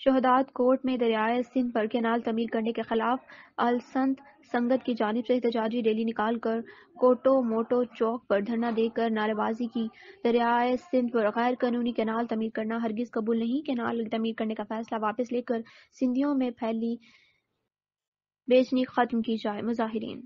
Shahdad court में दरियाए सिंध पर canal तमीर करने के खिलाफ अलसंत संगत की जानब से एहतजाजी रैली निकालकर कोटो मोटो चौक पर धरना देकर नारेबाजी की। दरियाए सिंध पर गैर कानूनी कैनाल तमीर करना हरगिज कबूल नहीं। कैनाल तमीर करने का फैसला वापस लेकर सिंधियों में फैली बेचनी खत्म की जाए। मुजाहरीन